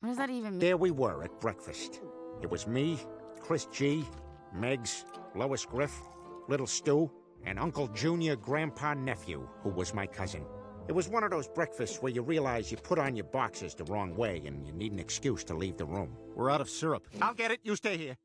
What does that even mean? There we were at breakfast. It was me, Chris G, Megs, Lois Griff, Little Stu, and Uncle Junior Grandpa Nephew, who was my cousin. It was one of those breakfasts where you realize you put on your boxes the wrong way and you need an excuse to leave the room. We're out of syrup. I'll get it. You stay here.